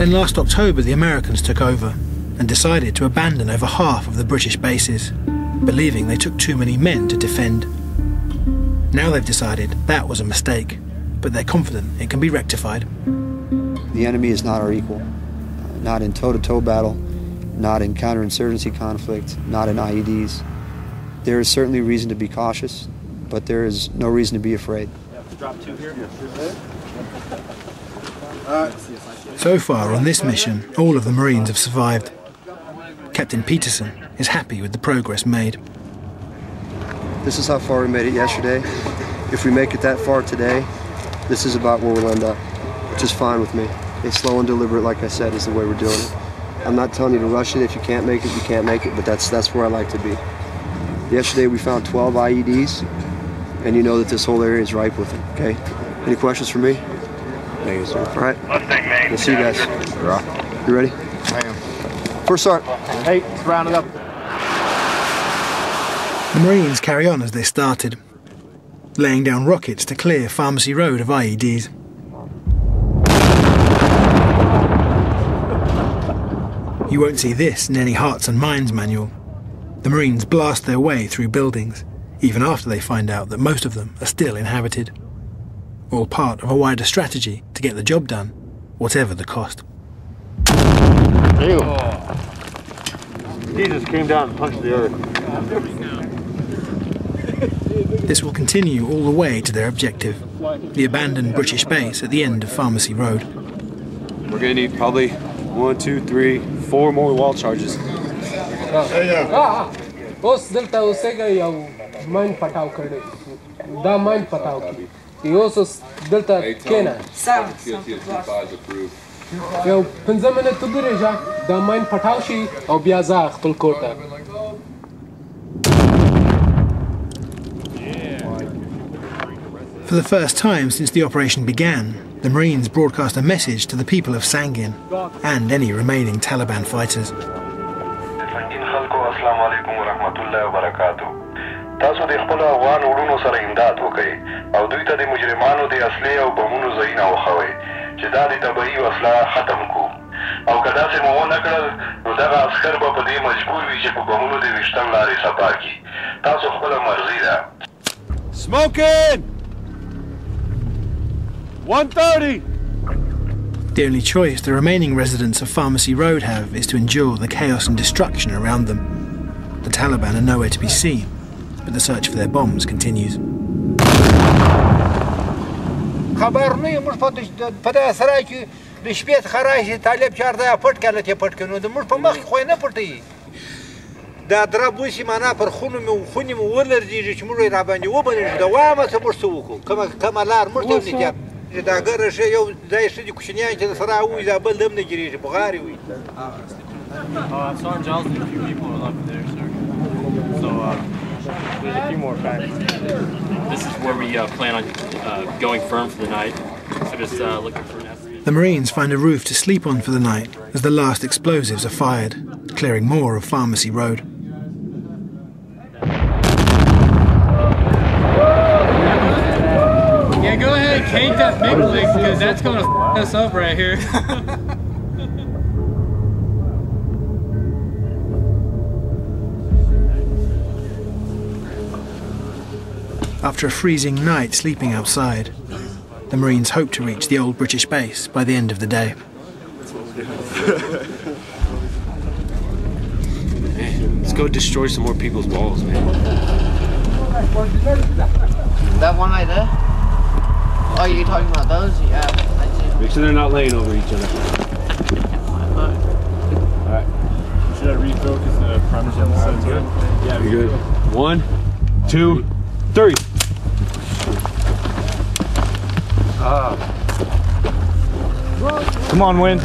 Then last October, the Americans took over and decided to abandon over half of the British bases, believing they took too many men to defend. Now they've decided that was a mistake, but they're confident it can be rectified. The enemy is not our equal, not in toe to toe battle, not in counterinsurgency conflict, not in IEDs. There is certainly reason to be cautious, but there is no reason to be afraid. So far on this mission, all of the Marines have survived. Captain Peterson is happy with the progress made. This is how far we made it yesterday. If we make it that far today, this is about where we'll end up, which is fine with me. It's slow and deliberate, like I said, is the way we're doing it. I'm not telling you to rush it. If you can't make it, you can't make it, but that's, that's where I like to be. Yesterday we found 12 IEDs, and you know that this whole area is ripe with them, okay? Any questions for me? Thank you, sir. All right. We'll see you guys. You ready? I am. First start. Hey, let's round it up. The Marines carry on as they started, laying down rockets to clear Pharmacy Road of IEDs. You won't see this in any Hearts and Minds manual. The Marines blast their way through buildings, even after they find out that most of them are still inhabited All part of a wider strategy to get the job done, whatever the cost. Ew. He just came down and punched the earth. This will continue all the way to their objective, the abandoned British base at the end of Pharmacy Road. We're gonna need probably one, two, three, four more wall charges. اوس دلته اوسېږه یو ماین پټاو کړی دا ماین پټاو کی کی اوس اوس دلته کېنه یو پنځه منټه وګورېږه دا ماین پټاو شي او بیا ځه خپل کور ته For the first time since the operation began, the Marines broadcast a message to the people of Sangin and any remaining Taliban fighters. تاسو د خپل افغان وروڼو سره امداد وکړئ او دوی ته د مجرمانو د اصلي او بمونو ځایونه وښوئ چې دا د تبعي وسله ختم کو او که داسې مو ونه کړل نو دغه عسکر به په دې مجبور وي چې په بمونو د ویشتل لارې صفا کړي تاسو خپله مرضي ده Smoking! 130! The only choice the remaining residents of Pharmacy Road have is to endure the chaos and destruction around them. The Taliban are nowhere to be seen, but the search for their bombs continues. خبر نه موږ په دې- سرای کې د شپې څخه راشي طالب چارته پټ کړه ته پټ کړو د موږ په مخ خو نه پټي دا درب وسی معنا پر خونو مې خونې مې ولرځي چې موږ را باندې وبنل دا وامه څه موږ څه وکړو کومه کومه لار موږ ته نه کېږي چې دا ګره شی یو ځای د کوچنیان چې سره وي دا بل دم نه ګریږي بغاري وي Uh, Sergeant Giles and a few people are left there, sir. So, uh, there's a few more facts. This is where we uh, plan on uh, going firm for the night. So just uh, looking for an. The Marines find a roof to sleep on for the night as the last explosives are fired, clearing more of Pharmacy Road. Yeah, go ahead, and cake that big leg because that's going to f us up right here. After a freezing night sleeping outside, the Marines hope to reach the old British base by the end of the day. Let's go destroy some more people's walls, man. That one right there? Oh, you talking about those? Yeah, I see. Make sure they're not laying over each other. Alright. Should I refocus the primers on the side? Yeah, you're good. One, two, three. Come on, Win.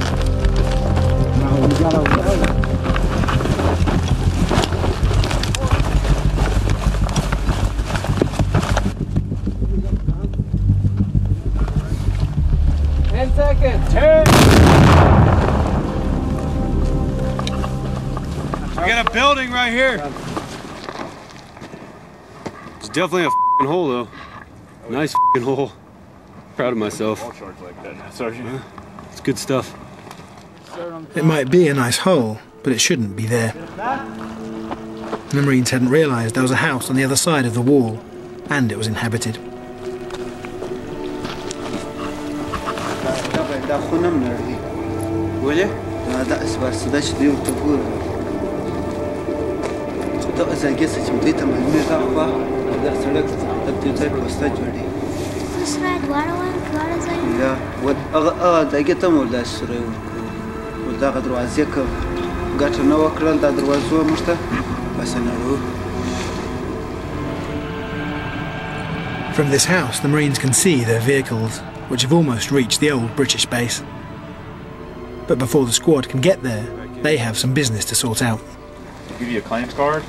Ten seconds. Ten. We got a building right here. It's definitely a hole, though. Nice hole. Proud of myself. charge like that, Sergeant. It's good stuff. It might be a nice hole, but it shouldn't be there. The Marines hadn't realised there was a house on the other side of the wall, and it was inhabited. دا خونه هم نړۍ ولې دا اسبار دا چې دوی ورته ګوري خو دغه ځایګې څه چې دوی ته معلومېږي دا خوا او دا سړک د دې ځای په واسطه جوړېږي سره دواړه وایي دواړه ځایونه یا ود هغه هغه ځایګې ته مو داسې سوری ورکړو ول دغه دروازې که ګټه نه وکړل دا دروازو موږ ته بس نړو From this house, the Marines can see their vehicles, which have almost reached the old British base. But before the squad can get there, they have some business to sort out. give you a claims card,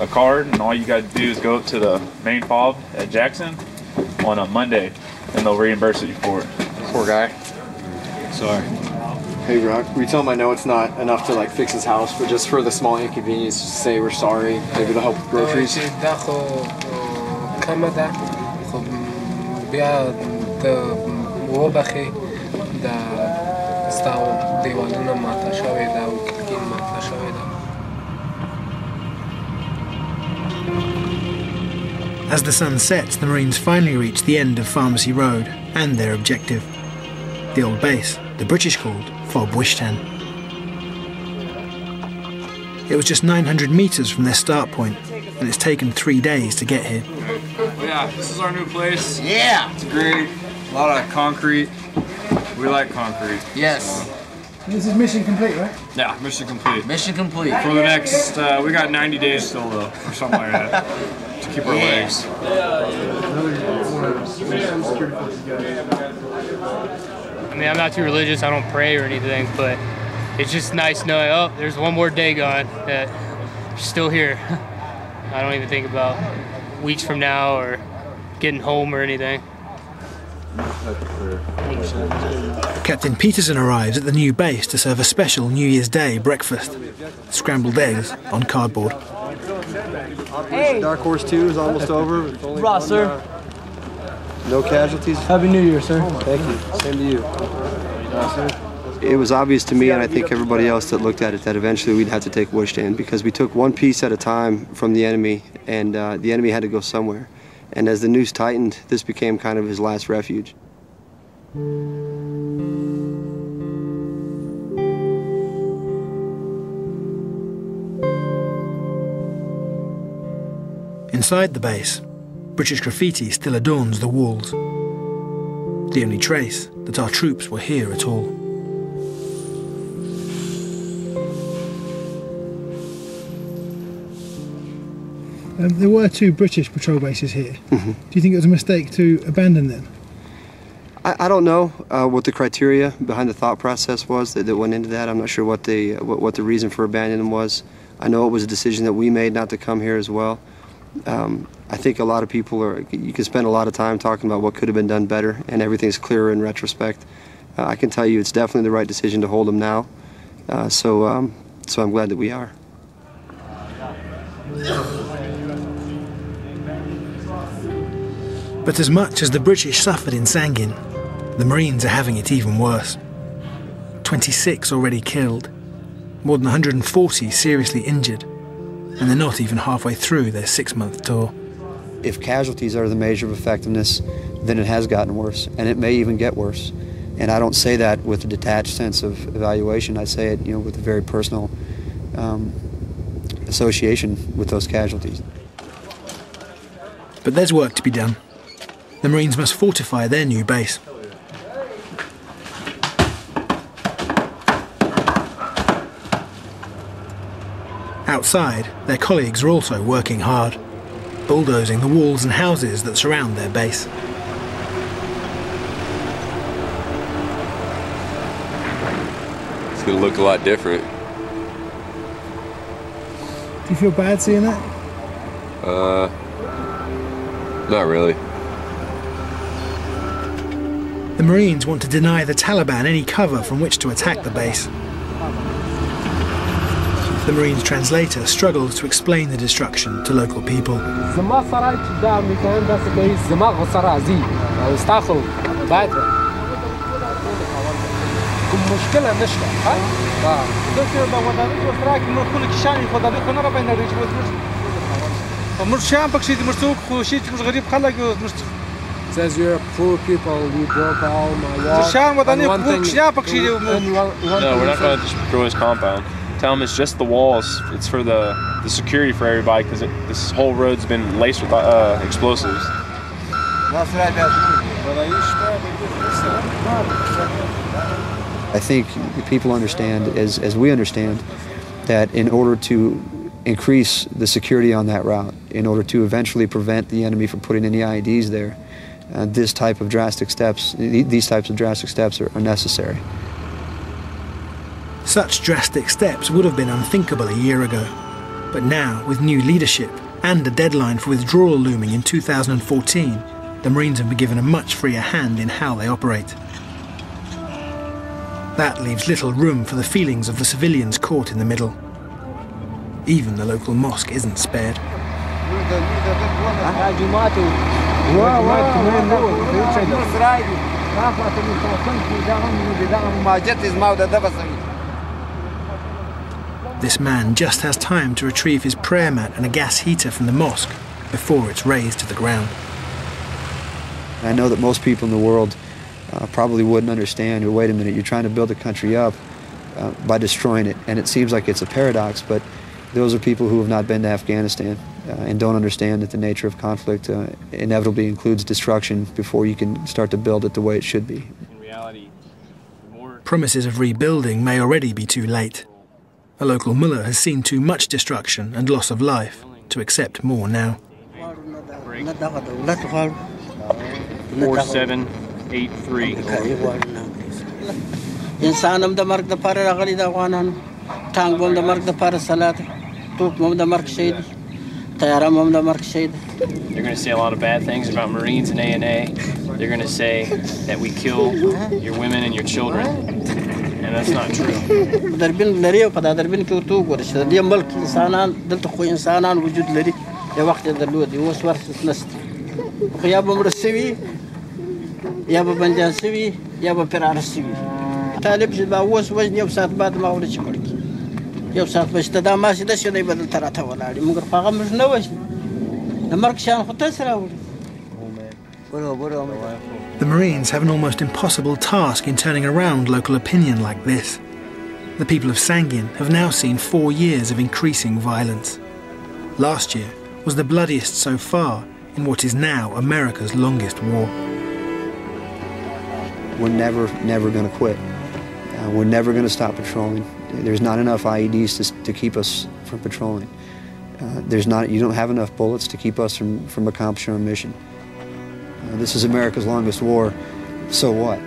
a card, and all you got to do is go up to the main fob at Jackson on a Monday, and they'll reimburse you for it. Poor guy. Sorry. Hey Rock, we tell him I know it's not enough to like fix his house, but just for the small inconvenience, just say we're sorry. Maybe it'll help with groceries. چې دا خو کمه ده خو بیا د وبخې د ستا دیوالونه ماته شوې As the sun sets, the Marines finally reach the end of Pharmacy Road and their objective. The old base, the British called Fob Wishtan. It was just 900 metres from their start point, and it's taken three days to get here. Yeah, this is our new place. Yeah. It's great. A lot of concrete. We like concrete. Yes. This is mission complete, right? Yeah, mission complete. Mission complete. For the next, uh, we got 90 days still though, or something like that, to keep our Yeah. legs. I mean, I'm not too religious. I don't pray or anything, but it's just nice knowing, oh, there's one more day gone that you're still here. I don't even think about weeks from now or getting home or anything. Captain Peterson arrives at the new base to serve a special New Year's Day breakfast scrambled eggs on cardboard. Operation Dark Horse 2 is almost over. It's only Ross, one, sir. uh, no casualties. Happy New Year, sir. Thank you. Same to you. It was obvious to me, and I think everybody else that looked at it, that eventually we'd have to take Wishtan because we took one piece at a time from the enemy, and uh, the enemy had to go somewhere. And as the noose tightened, this became kind of his last refuge. Inside the base, British graffiti still adorns the walls. The only trace that our troops were here at all. Um, there were two British patrol bases here. Mhm. Do you think it was a mistake to abandon them? I, I don't know uh, what the criteria behind the thought process was that, that went into that. I'm not sure what the what, what the reason for abandoning was. I know it was a decision that we made not to come here as well. Um, I think a lot of people are. You can spend a lot of time talking about what could have been done better, and everything's clearer in retrospect. Uh, I can tell you, it's definitely the right decision to hold them now. Uh, so, um, so I'm glad that we are. But as much as the British suffered in Sangin, the Marines are having it even worse. 26 already killed, more than 140 seriously injured, and they're not even halfway through their six month tour. If casualties are the measure of effectiveness, then it has gotten worse, and it may even get worse. And I don't say that with a detached sense of evaluation. I say it, you know, with a very personal um, association with those casualties. But there's work to be done. The Marines must fortify their new base. Outside, their colleagues are also working hard, bulldozing the walls and houses that surround their base. It's gonna look a lot different. Do you feel bad seeing that? Uh, not really. The Marines want to deny the Taliban any cover from which to attack the base. The Marines' translator struggles to explain the destruction to local people. Says you're poor people, you broke all my walls. No, we're not going to destroy his compound. Tell them it's just the walls. It's for the, the security for everybody because this whole road's been laced with uh, explosives. I think people understand, as, as we understand, that in order to increase the security on that route, in order to eventually prevent the enemy from putting any IEDs there, uh, this type of drastic steps, these types of drastic steps are, are necessary. Such drastic steps would have been unthinkable a year ago. But now, with new leadership and a deadline for withdrawal looming in 2014, the Marines have been given a much freer hand in how they operate. That leaves little room for the feelings of the civilians caught in the middle. Even the local mosque isn't spared. This man just has time to retrieve his prayer mat and a gas heater from the mosque before it's razed to the ground. I know that most people in the world uh, probably wouldn't understand, or wait a minute, you're trying to build a country up uh, by destroying it. And it seems like it's a paradox, but those are people who have not been to Afghanistan uh, and don't understand that the nature of conflict uh, inevitably includes destruction before you can start to build it the way it should be. Promises of rebuilding may already be too late. A local mullah has seen too much destruction and loss of life to accept more now. Four seven eight three. They're going to say a lot of bad things about Marines and ANA. They're going to say that we kill your women and your children. And that's not true. دربین لري په دا دربین کې ورته وګوره چې د دې ملک انسانان دلته خو انسانان وجود لري. یو وخت یې درلود اوس ورته نشته. خو یا به مړه سوي یا به بندیان سوي یا به پراره سوي طالب چې به اوس وژني یو ساعت بعد ما ولې چې مړ کړي. یو ساعت به چې دا ما سي داسې دی به دلته راته ولاړ مګر په هغه موږ نه وژني. د مرګ شیان خو تاسې راوړي The Marines have an almost impossible task in turning around local opinion like this. The people of Sangin have now seen four years of increasing violence. Last year was the bloodiest so far in what is now America's longest war. We're never, never going to quit. Uh, we're never going to stop patrolling. There's not enough IEDs to, to keep us from patrolling. Uh, there's not, you don't have enough bullets to keep us from, from accomplishing our mission. Uh, this is America's longest war. So what?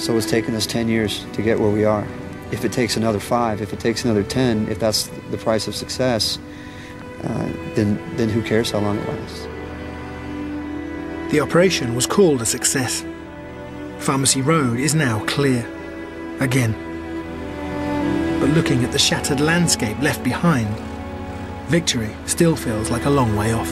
So it's taken us 10 years to get where we are. If it takes another five, if it takes another 10, if that's the price of success, uh, then, then who cares how long it lasts? The operation was called a success. Pharmacy Road is now clear. Again. But looking at the shattered landscape left behind, victory still feels like a long way off.